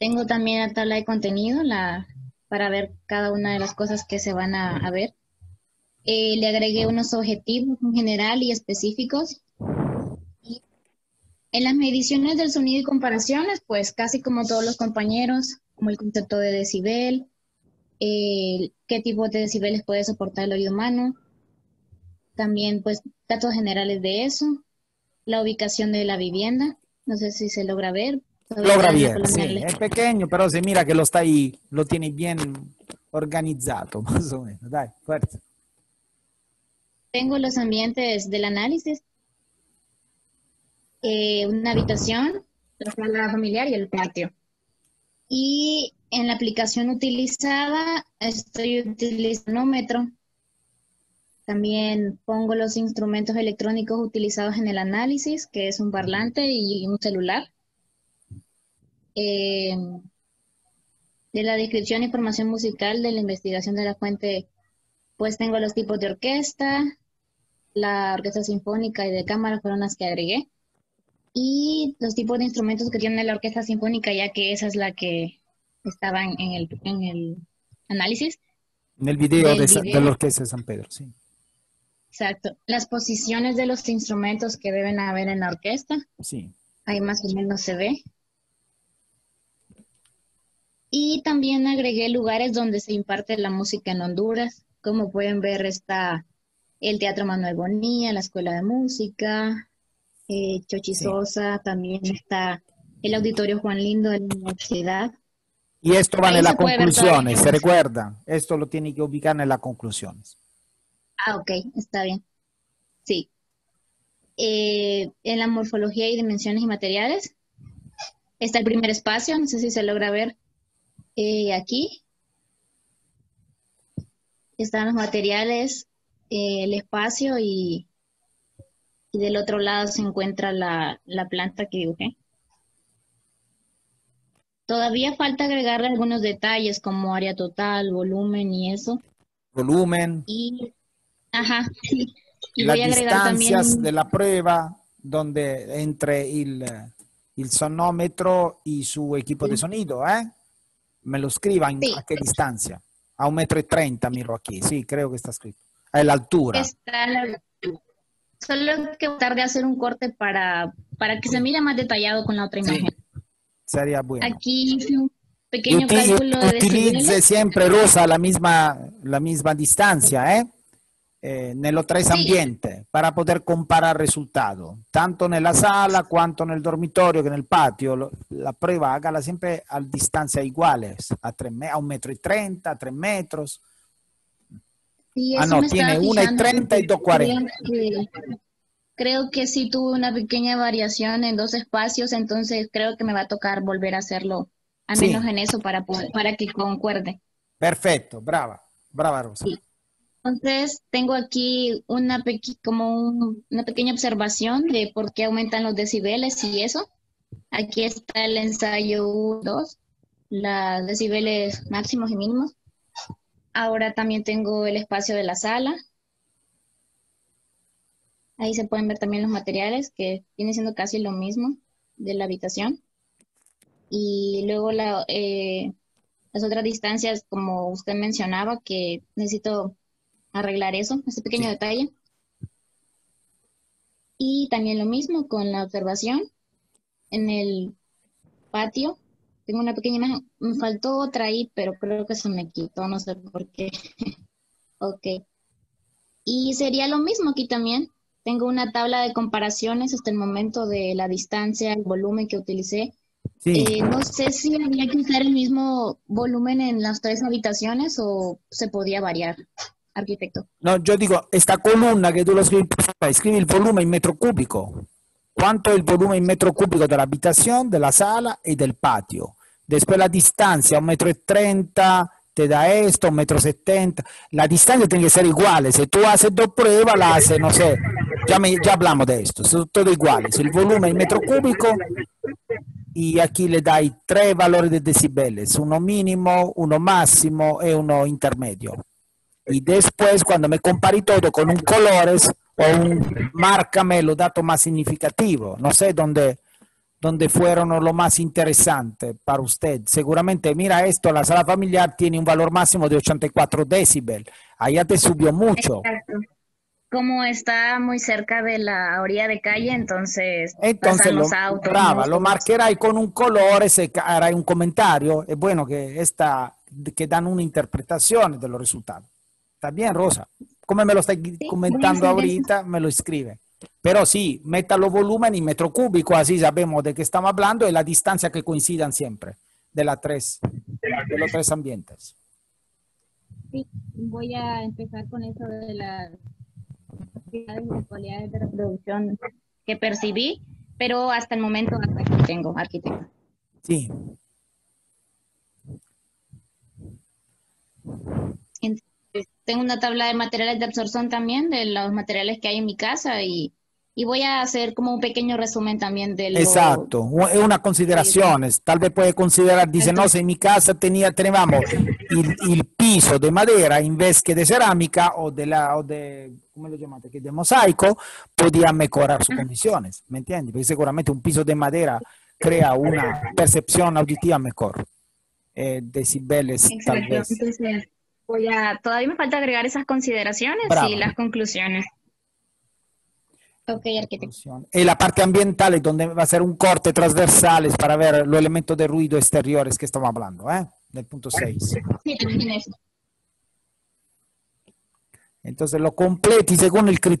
Tengo también la tabla de contenido la, para ver cada una de las cosas que se van a, a ver. Eh, le agregué unos objetivos en general y específicos. Y en las mediciones del sonido y comparaciones, pues casi como todos los compañeros, como el concepto de decibel, eh, qué tipo de decibeles puede soportar el oído humano, también pues datos generales de eso, la ubicación de la vivienda, no sé si se logra ver. Logra bien, sí, es pequeño, pero se mira que lo está ahí, lo tiene bien organizado, más o menos. Dai, fuerza. Tengo los ambientes del análisis, eh, una habitación, la sala familiar y el patio. Y en la aplicación utilizada estoy utilizando metro. También pongo los instrumentos electrónicos utilizados en el análisis, que es un parlante y un celular. Eh, de la descripción e información musical de la investigación de la fuente, pues tengo los tipos de orquesta, la orquesta sinfónica y de cámara fueron las que agregué. Y los tipos de instrumentos que tiene la orquesta sinfónica, ya que esa es la que estaba en el, en el análisis. En el video, de, de, la orquesta de San Pedro, sí. Exacto. Las posiciones de los instrumentos que deben haber en la orquesta. Sí. Ahí más o menos se ve. Y también agregué lugares donde se imparte la música en Honduras. Como pueden ver está el Teatro Manuel Bonilla, la Escuela de Música, eh, Chochizosa, también está el Auditorio Juan Lindo de la Universidad. Y esto va en las conclusiones, se recuerda, esto lo tiene que ubicar en las conclusiones. Ah, ok, está bien. Sí. Eh, en la morfología y dimensiones y materiales está el primer espacio, no sé si se logra ver eh, aquí. Están los materiales, eh, el espacio y, y, del otro lado se encuentra la, la planta que dibujé. Todavía falta agregarle algunos detalles como área total, volumen y eso. Volumen. Y, ajá, sí. Y Las distancias también... de la prueba, donde entre el, el sonómetro y su equipo sí. de sonido, ¿eh? Me lo escriban sí. a qué distancia. A un metro y treinta, miro aquí. Sí, creo que está escrito. A la altura. Está a la altura. Solo que tratar de hacer un corte para, para que se mire más detallado con la otra imagen. Sería bueno. Aquí hice un pequeño cálculo de Utilice siempre, Rosa, la misma, la misma distancia, ¿eh? Eh, nello tres sì. ambiente para poter comparare il risultato, tanto nella sala quanto nel dormitorio che nel patio. La prueba hágala sempre a distanza uguale, a, tre, a un metro y treinta, a tres metros. Sí, ah, no, tiene una y treinta y dos cuarenta. Creo que sí tuve una pequeña variación en dos espacios, entonces creo que me va a tocar volver a hacerlo, al sí. menos en eso, para, para que concuerde. Perfecto, brava, brava Rosa. Sí. Entonces, tengo aquí una, como un, una pequeña observación de por qué aumentan los decibeles y eso. Aquí está el ensayo 1, 2, los decibeles máximos y mínimos. Ahora también tengo el espacio de la sala, Ahí se pueden ver también los materiales, que viene siendo casi lo mismo de la habitación. Y luego la, eh, las otras distancias, como usted mencionaba, que necesito arreglar eso, ese pequeño sí. detalle. Y también lo mismo con la observación. En el patio, tengo una pequeña imagen, me faltó otra ahí, pero creo que se me quitó, no sé por qué. ok. Y sería lo mismo aquí también, tengo una tabla de comparaciones hasta el momento de la distancia, el volumen que utilicé. Sí. Eh, no sé si había que usar el mismo volumen en las tres habitaciones o se podía variar, arquitecto. No, yo digo, esta columna que tú lo escribes, escribe el volumen en metro cúbico. ¿Cuánto es el volumen en metro cúbico de la habitación, de la sala y del patio? Después la distancia, un metro y treinta, te da esto, un metro setenta. La distancia tiene que ser igual. Si tú haces dos pruebas, la haces, no sé, ya, me, ya hablamos de esto, son todos iguales. El volumen en metro cúbico y aquí le dai tres valores de decibeles, uno mínimo, uno máximo y uno intermedio. Y después, cuando me compari todo con un colores o un márcame los datos más significativos, no sé dónde, donde fueron lo más interesante para usted. Seguramente, mira esto, la sala familiar tiene un valor máximo de 84 decibel. Allá te subió mucho. Exacto. Como está muy cerca de la orilla de calle, entonces, Entonces pasan lo, los autos. brava, lo marcherai con un colore se un comentario. Es bueno que, esta, que dan una interpretación de los resultados. ¿Está bien, Rosa? Como me lo está comentando ahorita, me lo escribe. Pero sí, meta los volúmenes en metro cúbico, así sabemos de qué estamos hablando y la distancia que coincidan siempre de, las tres, de los tres ambientes. Sí, voy a empezar con eso de las actividades y cualidades de reproducción que percibí, pero hasta el momento hasta aquí tengo arquitecto. Sí, Entonces, tengo una tabla de materiales de absorción también de los materiales que hay en mi casa y, y voy a hacer como un pequeño resumen también de lo Esatto, u- è una considerazione, tal vez puede considerar, dice, no, se en mi casa tenía, teníamos il, il piso de madera in vez que de cerámica o de, la, o de, ¿cómo lo llamate? Que de mosaico, podía mejorar sus condiciones, ¿me entiendes? Porque seguramente un piso de madera crea una percepción auditiva mejor, eh, decibeles tal Exacto. vez. Entonces, voy a, todavía me falta agregar esas consideraciones Bravo. y las conclusiones. Ok, arquitecto. Y la parte ambiental es donde va a ser un corte transversales para ver los elementos de ruido exteriores que estamos hablando, ¿eh? Del punto 6. Sí, también eso. Entonces lo completi según el criterio.